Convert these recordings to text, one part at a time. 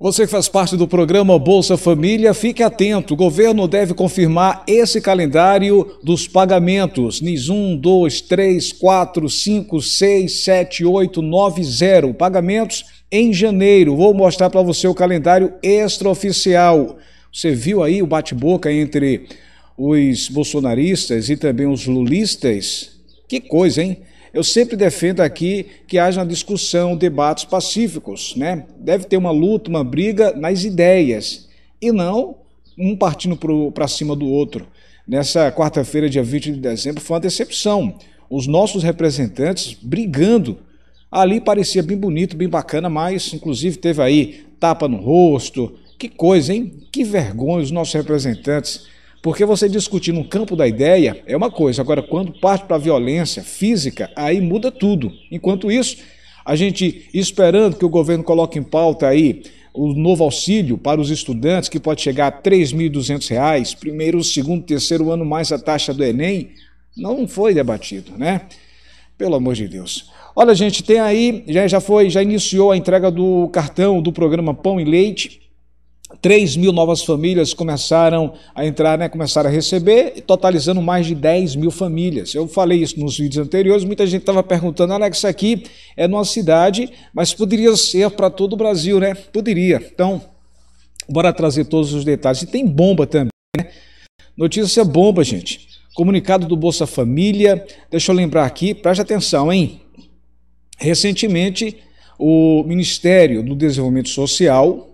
Você que faz parte do programa Bolsa Família, fique atento. O governo deve confirmar esse calendário dos pagamentos. NIS 1, 2, 3, 4, 5, 6, 7, 8, 9, 0. Pagamentos em janeiro. Vou mostrar para você o calendário extraoficial. Você viu aí o bate-boca entre os bolsonaristas e também os lulistas? Que coisa, hein? Eu sempre defendo aqui que haja discussão, debates pacíficos, né? Deve ter uma luta, uma briga nas ideias e não um partindo para cima do outro. Nessa quarta-feira, dia 20 de dezembro, foi uma decepção. Os nossos representantes brigando. Ali parecia bem bonito, bem bacana, mas inclusive teve aí tapa no rosto. Que coisa, hein? Que vergonha os nossos representantes porque você discutir no campo da ideia é uma coisa, agora quando parte para a violência física, aí muda tudo. Enquanto isso, a gente esperando que o governo coloque em pauta aí o novo auxílio para os estudantes, que pode chegar a R$ 3.200, primeiro, segundo, terceiro ano mais a taxa do Enem, não foi debatido, né? Pelo amor de Deus. Olha, gente, tem aí, já, já foi, já iniciou a entrega do cartão do programa Pão e Leite 3 mil novas famílias começaram a entrar, né, começaram a receber, totalizando mais de 10 mil famílias. Eu falei isso nos vídeos anteriores, muita gente estava perguntando, Alex, isso aqui é numa cidade, mas poderia ser para todo o Brasil, né? Poderia. Então, bora trazer todos os detalhes. E tem bomba também, né? Notícia bomba, gente. Comunicado do Bolsa Família, deixa eu lembrar aqui, preste atenção, hein? Recentemente, o Ministério do Desenvolvimento Social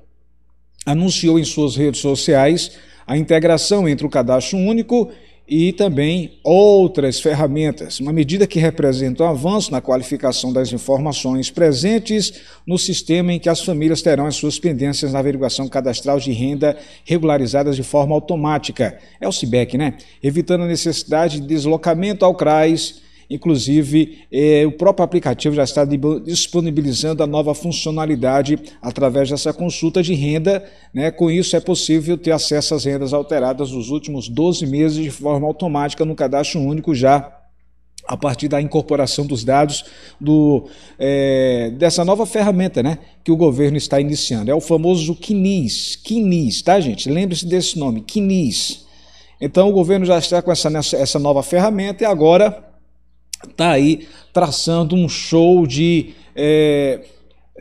anunciou em suas redes sociais a integração entre o cadastro único e também outras ferramentas, uma medida que representa um avanço na qualificação das informações presentes no sistema em que as famílias terão as suas pendências na averiguação cadastral de renda regularizadas de forma automática. É o CIBEC, né? Evitando a necessidade de deslocamento ao CRAS Inclusive, eh, o próprio aplicativo já está disponibilizando a nova funcionalidade através dessa consulta de renda. Né? Com isso, é possível ter acesso às rendas alteradas dos últimos 12 meses de forma automática no cadastro único já a partir da incorporação dos dados do, é, dessa nova ferramenta né, que o governo está iniciando. É o famoso QNIS. QNIS, tá, gente? Lembre-se desse nome, QNIS. Então, o governo já está com essa, essa nova ferramenta e agora está aí traçando um show de é,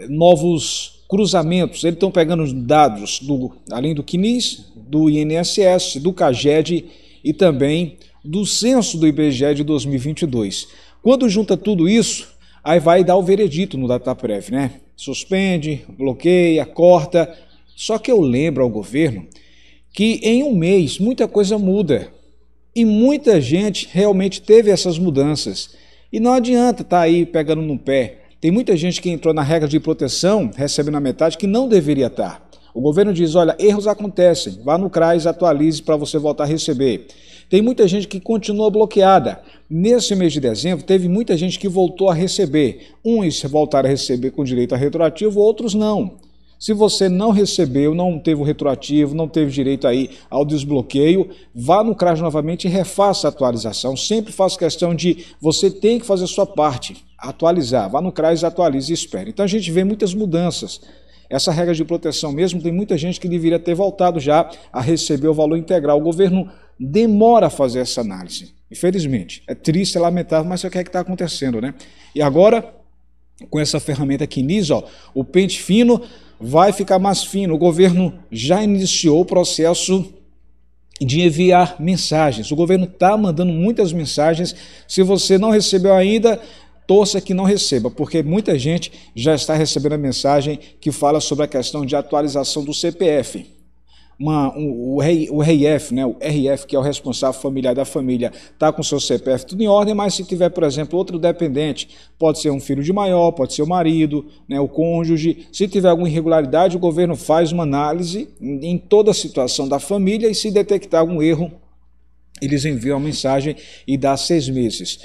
novos cruzamentos. Eles estão pegando dados do, além do CNIS, do INSS, do CAGED e também do censo do IBGE de 2022. Quando junta tudo isso, aí vai dar o veredito no DataPrev, né? Suspende, bloqueia, corta. Só que eu lembro ao governo que em um mês muita coisa muda. E muita gente realmente teve essas mudanças. E não adianta estar tá aí pegando no pé. Tem muita gente que entrou na regra de proteção, recebendo a metade, que não deveria estar. Tá. O governo diz: olha, erros acontecem, vá no CRAS, atualize para você voltar a receber. Tem muita gente que continua bloqueada. Nesse mês de dezembro, teve muita gente que voltou a receber. Uns voltaram a receber com direito a retroativo, outros não. Se você não recebeu, não teve o retroativo, não teve direito aí ao desbloqueio, vá no CRAS novamente e refaça a atualização. Sempre faço questão de você tem que fazer a sua parte, atualizar. Vá no CRAS, atualize e espere. Então a gente vê muitas mudanças. Essa regra de proteção mesmo, tem muita gente que deveria ter voltado já a receber o valor integral. O governo demora a fazer essa análise. Infelizmente. É triste, é lamentável, mas é o que é que está acontecendo, né? E agora, com essa ferramenta aqui, NIS, ó, o pente fino vai ficar mais fino. O governo já iniciou o processo de enviar mensagens. O governo está mandando muitas mensagens. Se você não recebeu ainda, torça que não receba, porque muita gente já está recebendo a mensagem que fala sobre a questão de atualização do CPF uma, um, o, rei, o REF, né, o RF, que é o responsável familiar da família, está com seu CPF tudo em ordem, mas se tiver, por exemplo, outro dependente, pode ser um filho de maior, pode ser o marido, né, o cônjuge, se tiver alguma irregularidade, o governo faz uma análise em toda a situação da família e se detectar algum erro, eles enviam a mensagem e dá seis meses.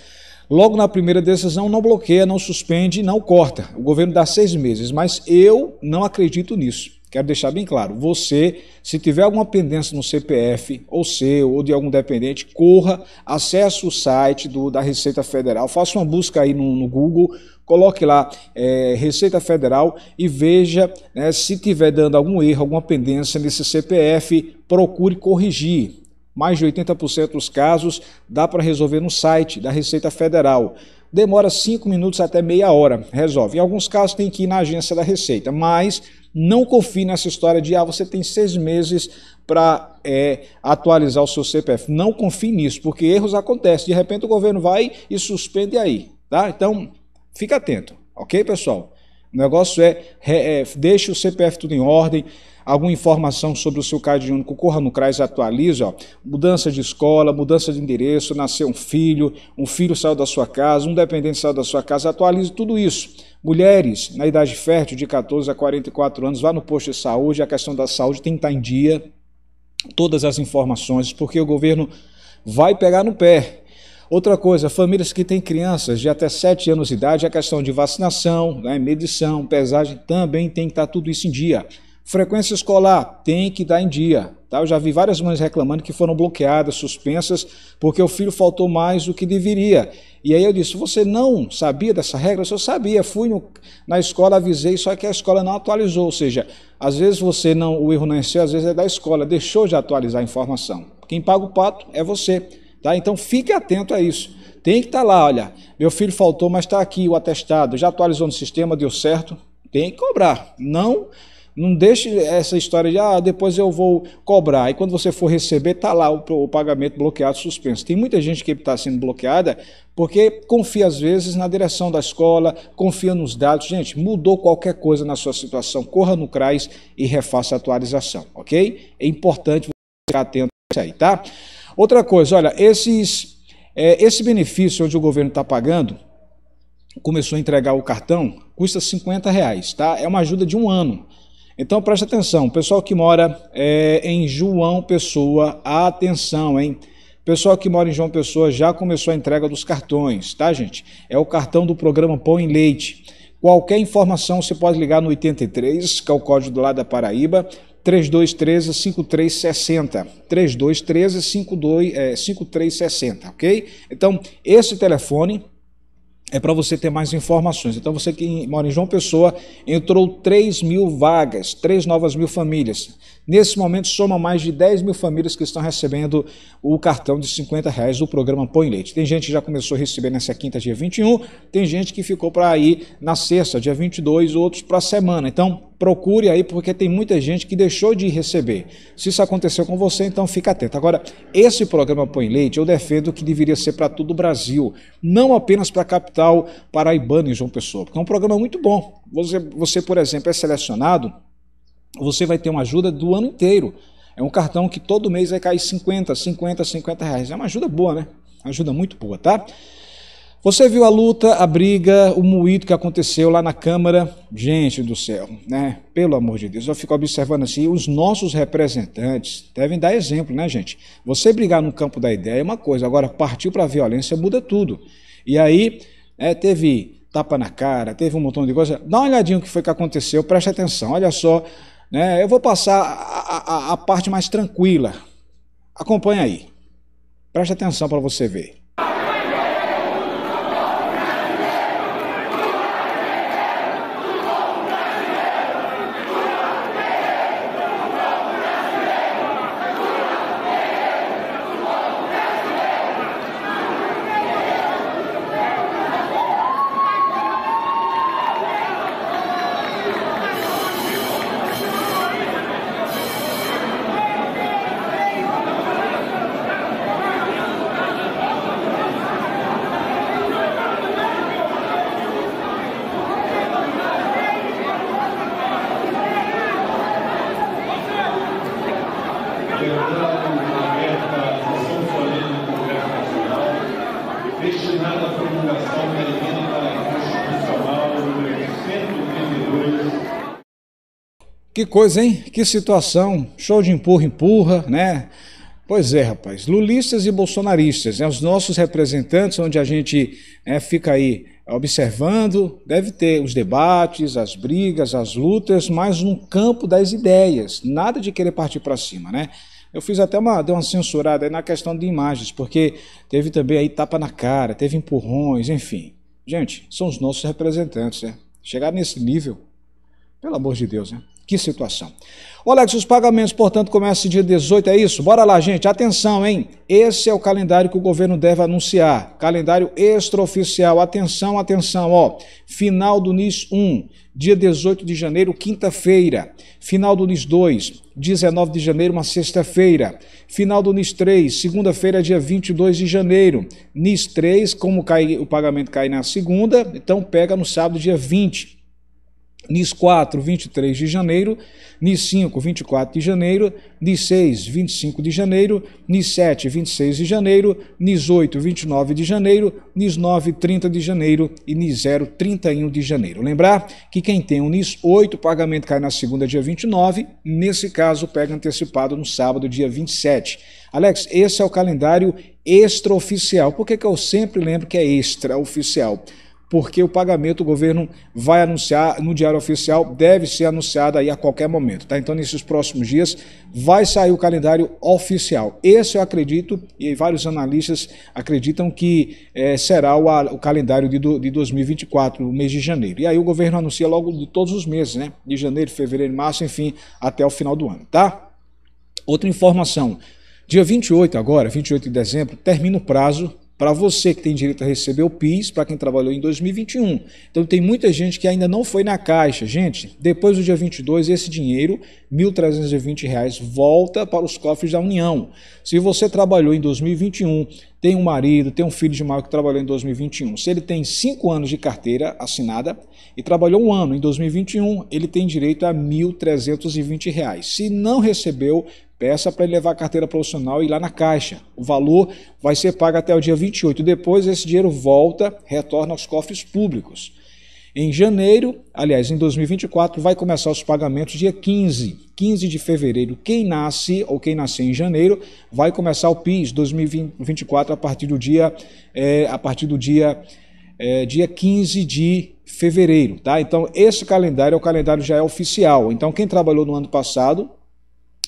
logo na primeira decisão não bloqueia, não suspende, não corta. O governo dá seis meses, mas eu não acredito nisso. Quero deixar bem claro, você, se tiver alguma pendência no CPF, ou seu, ou de algum dependente, corra, acesse o site do, da Receita Federal, faça uma busca aí no, no Google, coloque lá é, Receita Federal e veja né, se tiver dando algum erro, alguma pendência nesse CPF, procure corrigir. Mais de 80% dos casos dá para resolver no site da Receita Federal demora 5 minutos até meia hora, resolve. Em alguns casos tem que ir na agência da Receita, mas não confie nessa história de ah, você tem seis meses para é, atualizar o seu CPF. Não confie nisso, porque erros acontecem. De repente o governo vai e suspende aí. Tá? Então, fica atento, ok, pessoal? O negócio é, é, é deixe o CPF tudo em ordem, alguma informação sobre o seu CAD único, corra no CRAS e atualize, ó, mudança de escola, mudança de endereço, nasceu um filho, um filho saiu da sua casa, um dependente saiu da sua casa, atualize tudo isso. Mulheres na idade fértil, de 14 a 44 anos, vá no posto de saúde, a questão da saúde tem que estar em dia, todas as informações, porque o governo vai pegar no pé. Outra coisa, famílias que têm crianças de até 7 anos de idade, a questão de vacinação, né, medição, pesagem, também tem que estar tudo isso em dia. Frequência escolar tem que dar em dia. Tá? Eu já vi várias mães reclamando que foram bloqueadas, suspensas, porque o filho faltou mais do que deveria. E aí eu disse: Você não sabia dessa regra? Eu sabia, fui no, na escola, avisei, só que a escola não atualizou. Ou seja, às vezes você não, o erro não é seu, às vezes é da escola, deixou de atualizar a informação. Quem paga o pato é você. Tá? Então fique atento a isso. Tem que estar tá lá, olha, meu filho faltou, mas está aqui o atestado, já atualizou no sistema, deu certo. Tem que cobrar. Não não deixe essa história de, ah, depois eu vou cobrar. E quando você for receber, está lá o, o, pagamento bloqueado, suspenso. Tem muita gente que está sendo bloqueada porque confia, às vezes, na direção da escola, confia nos dados. Gente, mudou qualquer coisa na sua situação, corra no CRAS e refaça a atualização, ok? É importante você ficar atento a isso aí, tá? Outra coisa, olha, esses, é, esse benefício onde o governo está pagando, começou a entregar o cartão, custa 50 reais, tá? É uma ajuda de um ano. Então preste atenção, pessoal que mora é, em João Pessoa, atenção, hein? Pessoal que mora em João Pessoa já começou a entrega dos cartões, tá, gente? É o cartão do programa Pão em Leite. Qualquer informação você pode ligar no 83, que é o código lado da Paraíba, 3213 5360. 3213 5360, ok? Então, esse telefone é para você ter mais informações. Então, você que mora em João Pessoa, entrou 3 mil vagas, 3 novas mil famílias. Nesse momento, soma mais de 10 mil famílias que estão recebendo o cartão de 50 reais do programa Põe Leite. Tem gente que já começou a receber nessa quinta, dia 21, tem gente que ficou para ir na sexta, dia 22, outros para a semana. Então, procure aí, porque tem muita gente que deixou de receber. Se isso aconteceu com você, então fica atento. Agora, esse programa Põe Leite, eu defendo que deveria ser para todo o Brasil, não apenas para a capital paraibana em João Pessoa, porque é um programa muito bom. Você, você, por exemplo, é selecionado, você vai ter uma ajuda do ano inteiro. É um cartão que todo mês vai cair 50, 50, 50 reais. É uma ajuda boa, né? Ajuda muito boa, tá? Você viu a luta, a briga, o moído que aconteceu lá na Câmara? Gente do céu, né? Pelo amor de Deus, eu fico observando assim, os nossos representantes devem dar exemplo, né, gente? Você brigar no campo da ideia é uma coisa, agora partir para a violência muda tudo. E aí, é, teve tapa na cara, teve um montão de coisa. Dá uma olhadinha o que foi que aconteceu, preste atenção, olha só. Né? Eu vou passar a, a, a parte mais tranquila. Acompanha aí. Preste atenção para você ver. Que coisa, hein? Que situação. Show de empurra, empurra, né? Pois é, rapaz. Lulistas e bolsonaristas, né? os nossos representantes, onde a gente né, fica aí observando, deve ter os debates, as brigas, as lutas, mas no campo das ideias, nada de querer partir para cima, né? Eu fiz até uma, dei uma censurada aí na questão de imagens, porque teve também aí tapa na cara, teve empurrões, enfim. Gente, são os nossos representantes, né? Chegar nesse nível, pelo amor de Deus, né? Que situação. Ô Alex, os pagamentos, portanto, começam dia 18, é isso? Bora lá, gente. Atenção, hein? Esse é o calendário que o governo deve anunciar. Calendário extraoficial. Atenção, atenção, ó. Final do NIS 1, dia 18 de janeiro, quinta-feira. Final do NIS 2, 19 de janeiro, uma sexta-feira. Final do NIS 3, segunda-feira, dia 22 de janeiro. NIS 3, como cai, o pagamento cai na segunda, então pega no sábado, dia 20. NIS 4, 23 de janeiro, NIS 5, 24 de janeiro, NIS 6, 25 de janeiro, NIS 7, 26 de janeiro, NIS 8, 29 de janeiro, NIS 9, 30 de janeiro e NIS 0, 31 de janeiro. Lembrar que quem tem o NIS 8, o pagamento cai na segunda, dia 29, nesse caso pega antecipado no sábado, dia 27. Alex, esse é o calendário extraoficial. Por que, que eu sempre lembro que é extraoficial? Porque o pagamento o governo vai anunciar no Diário Oficial, deve ser anunciado aí a qualquer momento, tá? Então, nesses próximos dias, vai sair o calendário oficial. Esse eu acredito, e vários analistas acreditam que é, será o, o calendário de, do, de 2024, o mês de janeiro. E aí o governo anuncia logo de todos os meses, né? De janeiro, fevereiro, março, enfim, até o final do ano, tá? Outra informação. Dia 28 agora, 28 de dezembro, termina o prazo para você que tem direito a receber o PIS, para quem trabalhou em 2021. Então tem muita gente que ainda não foi na caixa. Gente, depois do dia 22, esse dinheiro, R$ 1.320, volta para os cofres da União. Se você trabalhou em 2021, tem um marido, tem um filho de maior que trabalhou em 2021, se ele tem cinco anos de carteira assinada e trabalhou um ano em 2021, ele tem direito a R$ 1.320. Se não recebeu, Peça para ele levar a carteira profissional e ir lá na caixa. O valor vai ser pago até o dia 28. Depois, esse dinheiro volta, retorna aos cofres públicos. Em janeiro, aliás, em 2024, vai começar os pagamentos dia 15, 15 de fevereiro. Quem nasce ou quem nasceu em janeiro vai começar o PIS 2024 a partir do dia, é, a partir do dia, é, dia 15 de fevereiro, tá? Então, esse calendário, o calendário já é oficial. Então, quem trabalhou no ano passado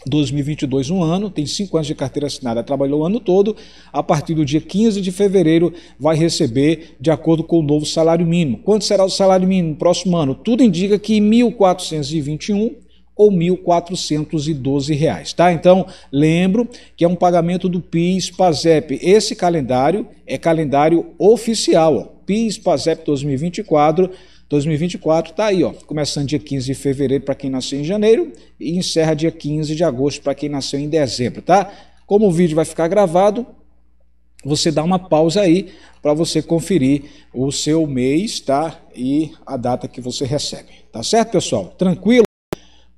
2022, um ano, tem cinco anos de carteira assinada, trabalhou o ano todo, a partir do dia 15 de fevereiro vai receber de acordo com o novo salário mínimo. Quanto será o salário mínimo no próximo ano? Tudo indica que R$ 1.421 ou 1.412 reais, tá? Então, lembro que é um pagamento do PIS, PASEP. Esse calendário é calendário oficial. PIS, PASEP 2024 2024 está aí, ó, começando dia 15 de fevereiro para quem nasceu em janeiro e encerra dia 15 de agosto para quem nasceu em dezembro, tá? Como o vídeo vai ficar gravado, você dá uma pausa aí para você conferir o seu mês, tá? E a data que você recebe. Tá certo, pessoal? Tranquilo?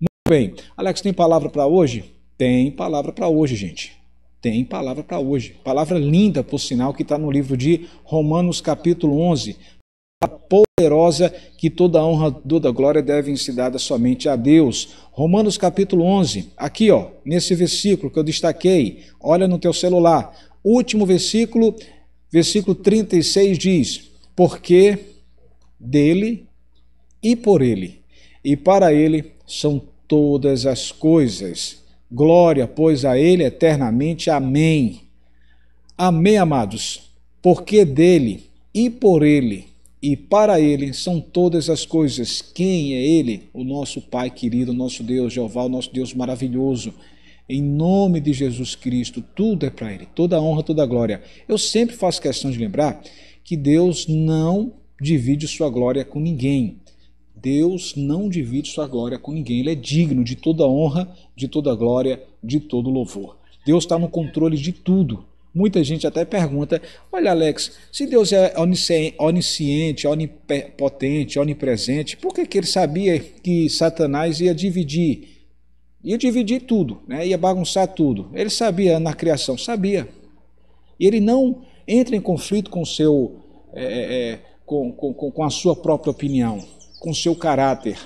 Muito bem. Alex, tem palavra para hoje? Tem palavra para hoje, gente. Tem palavra para hoje. Palavra linda, por sinal, que está no livro de Romanos, capítulo 11 poderosa que toda honra, toda glória devem ser dada somente a Deus. Romanos capítulo 11, aqui ó, nesse versículo que eu destaquei, olha no teu celular. Último versículo, versículo 36 diz: Porque dele e por ele e para ele são todas as coisas. Glória, pois, a ele eternamente. Amém. Amém, amados. Porque dele e por ele e para ele são todas as coisas. Quem é ele? O nosso Pai querido, nosso Deus, Jeová, o nosso Deus maravilhoso. Em nome de Jesus Cristo, tudo é para ele, toda honra, toda glória. Eu sempre faço questão de lembrar que Deus não divide sua glória com ninguém. Deus não divide sua glória com ninguém. Ele é digno de toda honra, de toda glória, de todo louvor. Deus está no controle de tudo. Muita gente até pergunta: olha, Alex, se Deus é onisciente, onipotente, onipresente, por que, que ele sabia que Satanás ia dividir? Ia dividir tudo, né? ia bagunçar tudo. Ele sabia na criação, sabia. E ele não entra em conflito com, seu, é, é, é com, com, com a sua própria opinião, com seu caráter.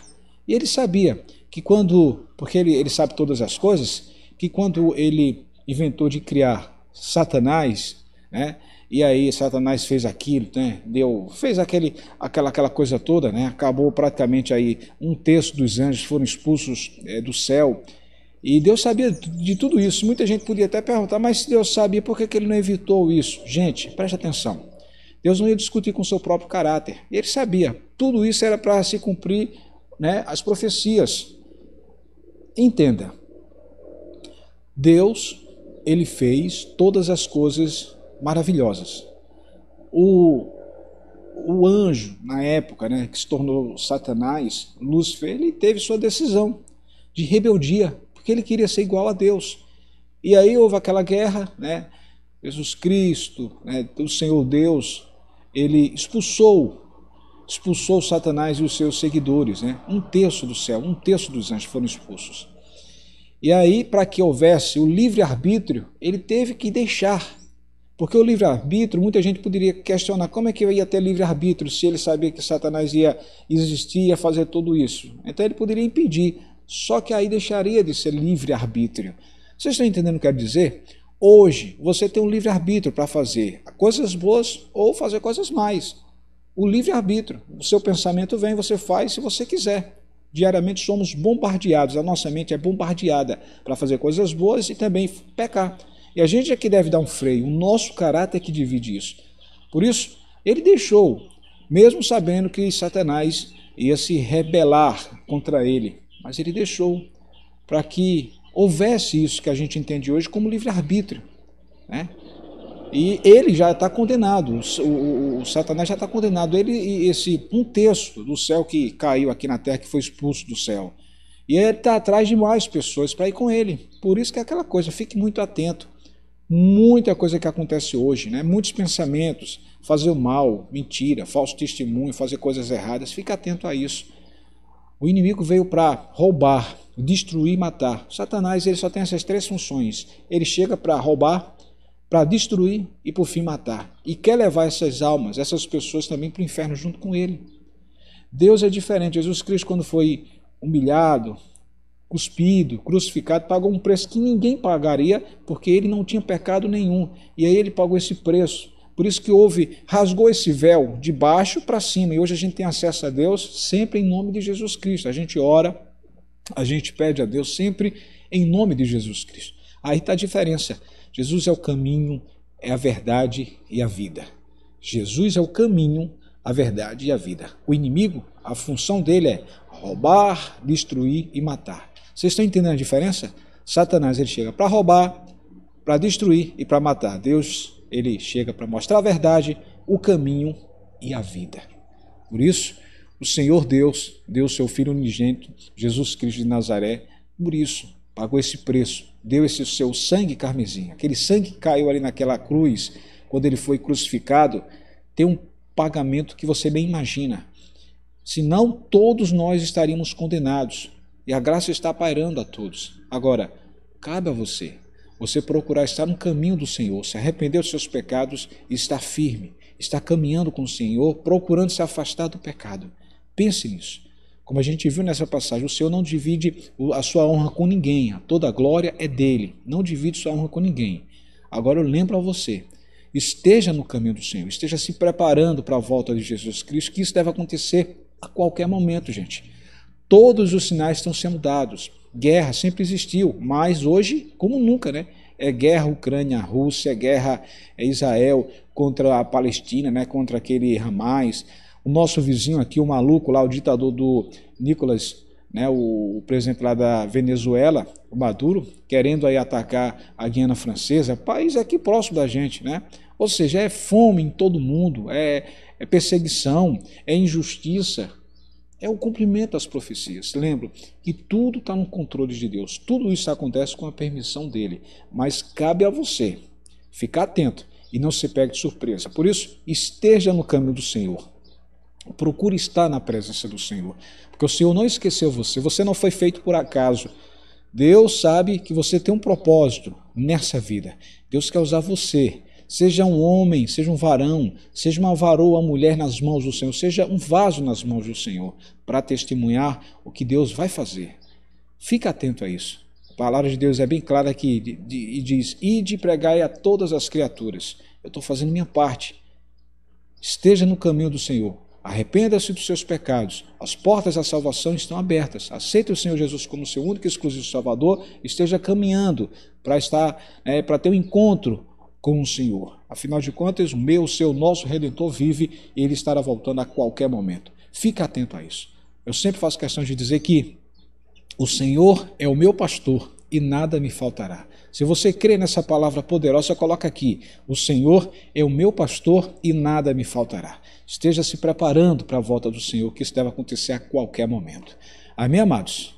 E ele sabia que quando, porque ele, ele sabe todas as coisas, que quando ele inventou de criar Satanás, né? E aí Satanás fez aquilo, né? Deu, fez aquele, aquela, aquela coisa toda, né? Acabou praticamente aí um terço dos anjos foram expulsos é, do céu. E Deus sabia de tudo isso. Muita gente podia até perguntar, mas se Deus sabia, por que, que ele não evitou isso? Gente, preste atenção. Deus não ia discutir com seu próprio caráter. Ele sabia. Tudo isso era para se cumprir né, as profecias. Entenda. Deus, ele fez todas as coisas maravilhosas. O, o anjo, na época, né, que se tornou Satanás, Lúcifer, ele teve sua decisão de rebeldia, porque ele queria ser igual a Deus. E aí houve aquela guerra, né? Jesus Cristo, né, o Senhor Deus, ele expulsou, expulsou Satanás e os seus seguidores, né? Um terço do céu, um terço dos anjos foram expulsos. E aí, para que houvesse o livre-arbítrio, ele teve que deixar porque o livre-arbítrio, muita gente poderia questionar como é que eu ia ter livre-arbítrio se ele sabia que Satanás ia existir, ia fazer tudo isso. Então ele poderia impedir, só que aí deixaria de ser livre-arbítrio. Vocês estão entendendo o que eu quero dizer? Hoje você tem um livre-arbítrio para fazer coisas boas ou fazer coisas mais. O livre-arbítrio. O seu pensamento vem, você faz se você quiser. Diariamente somos bombardeados, a nossa mente é bombardeada para fazer coisas boas e também pecar. E a gente é que deve dar um freio, o nosso caráter é que divide isso. Por isso, ele deixou, mesmo sabendo que Satanás ia se rebelar contra ele, mas ele deixou para que houvesse isso que a gente entende hoje como livre-arbítrio. Né? E ele já está condenado, o, o, o, Satanás já está condenado. Ele e esse um terço do céu que caiu aqui na terra, que foi expulso do céu. E ele está atrás de mais pessoas para ir com ele. Por isso que é aquela coisa, fique muito atento muita coisa que acontece hoje, né? muitos pensamentos, fazer o mal, mentira, falso testemunho, fazer coisas erradas, fica atento a isso. O inimigo veio para roubar, destruir matar. Satanás ele só tem essas três funções. Ele chega para roubar, para destruir e por fim matar. E quer levar essas almas, essas pessoas também para o inferno junto com ele. Deus é diferente. Jesus Cristo, quando foi humilhado, cuspido, crucificado, pagou um preço que ninguém pagaria, porque ele não tinha pecado nenhum. E aí ele pagou esse preço. Por isso que houve, rasgou esse véu de baixo para cima. E hoje a gente tem acesso a Deus sempre em nome de Jesus Cristo. A gente ora, a gente pede a Deus sempre em nome de Jesus Cristo. Aí está a diferença. Jesus é o caminho, é a verdade e a vida. Jesus é o caminho, a verdade e a vida. O inimigo, a função dele é roubar, destruir e matar. Vocês estão entendendo a diferença? Satanás ele chega para roubar, para destruir e para matar. Deus ele chega para mostrar a verdade, o caminho e a vida. Por isso, o Senhor Deus deu seu Filho unigênito, Jesus Cristo de Nazaré, por isso pagou esse preço, deu esse seu sangue carmesim. Aquele sangue que caiu ali naquela cruz, quando ele foi crucificado, tem um pagamento que você nem imagina. Senão, todos nós estaríamos condenados. E a graça está pairando a todos. Agora, cabe a você, você procurar estar no caminho do Senhor, se arrepender dos seus pecados e estar firme, estar caminhando com o Senhor, procurando se afastar do pecado. Pense nisso. Como a gente viu nessa passagem, o Senhor não divide a sua honra com ninguém, toda a glória é dele, não divide sua honra com ninguém. Agora eu lembro a você, esteja no caminho do Senhor, esteja se preparando para a volta de Jesus Cristo, que isso deve acontecer a qualquer momento, gente. Todos os sinais estão sendo dados. Guerra sempre existiu, mas hoje, como nunca, né? É guerra Ucrânia-Rússia, é guerra Israel contra a Palestina, né? contra aquele Hamas. O nosso vizinho aqui, o maluco lá, o ditador do Nicolas, né? o, o presidente lá da Venezuela, o Maduro, querendo aí atacar a Guiana Francesa, país aqui próximo da gente, né? Ou seja, é fome em todo mundo, é, é perseguição, é injustiça, é o cumprimento das profecias. Lembro que tudo está no controle de Deus. Tudo isso acontece com a permissão dele. Mas cabe a você ficar atento e não se pegue de surpresa. Por isso, esteja no caminho do Senhor. Procure estar na presença do Senhor. Porque o Senhor não esqueceu você. Você não foi feito por acaso. Deus sabe que você tem um propósito nessa vida. Deus quer usar você Seja um homem, seja um varão, seja uma varoa, uma mulher nas mãos do Senhor, seja um vaso nas mãos do Senhor, para testemunhar o que Deus vai fazer. Fique atento a isso. A palavra de Deus é bem clara aqui e diz: Ide pregai a todas as criaturas. Eu estou fazendo minha parte. Esteja no caminho do Senhor. Arrependa-se dos seus pecados. As portas da salvação estão abertas. Aceite o Senhor Jesus como seu único e exclusivo Salvador. Esteja caminhando para estar, é, para ter um encontro com o Senhor. Afinal de contas, o meu, o seu, nosso Redentor vive e ele estará voltando a qualquer momento. Fique atento a isso. Eu sempre faço questão de dizer que o Senhor é o meu pastor e nada me faltará. Se você crê nessa palavra poderosa, coloca aqui: O Senhor é o meu pastor e nada me faltará. Esteja se preparando para a volta do Senhor, que isso deve acontecer a qualquer momento. Amém, amados?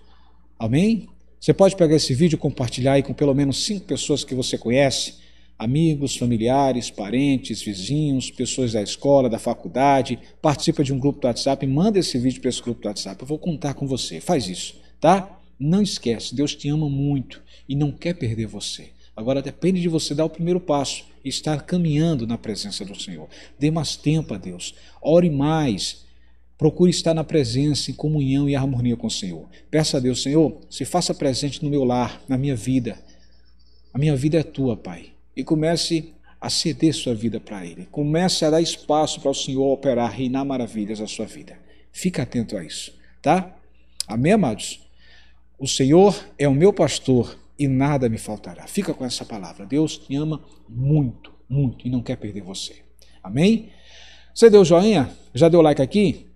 Amém? Você pode pegar esse vídeo e compartilhar aí com pelo menos cinco pessoas que você conhece, amigos, familiares, parentes, vizinhos, pessoas da escola, da faculdade, participa de um grupo do WhatsApp, manda esse vídeo para esse grupo do WhatsApp. Eu vou contar com você. Faz isso, tá? Não esquece, Deus te ama muito e não quer perder você. Agora depende de você dar o primeiro passo e estar caminhando na presença do Senhor. Dê mais tempo a Deus. Ore mais. Procure estar na presença, em comunhão e harmonia com o Senhor. Peça a Deus, Senhor, se faça presente no meu lar, na minha vida. A minha vida é tua, Pai. E comece a ceder sua vida para Ele. Comece a dar espaço para o Senhor operar, reinar maravilhas na sua vida. Fica atento a isso, tá? Amém, amados? O Senhor é o meu pastor e nada me faltará. Fica com essa palavra. Deus te ama muito, muito e não quer perder você. Amém? Você deu joinha? Já deu like aqui?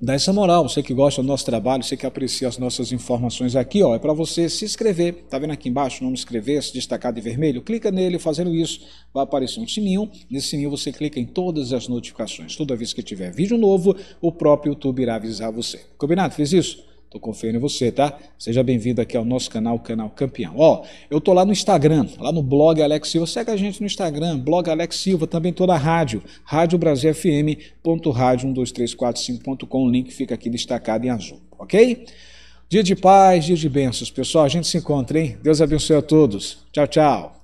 Dá essa moral, você que gosta do nosso trabalho, você que aprecia as nossas informações aqui, ó, é para você se inscrever. Tá vendo aqui embaixo o nome inscrever-se, destacado em vermelho? Clica nele, fazendo isso, vai aparecer um sininho. Nesse sininho você clica em todas as notificações. Toda vez que tiver vídeo novo, o próprio YouTube irá avisar você. Combinado? Fez isso? Tô confiando em você, tá? Seja bem-vindo aqui ao nosso canal, Canal Campeão. Ó, eu tô lá no Instagram, lá no blog Alex Silva. Segue a gente no Instagram, blog Alex Silva, também tô na rádio, rádio Brasil FM.rádio12345.com. O link fica aqui destacado em azul, ok? Dia de paz, dia de bênçãos. Pessoal, a gente se encontra, hein? Deus abençoe a todos. Tchau, tchau.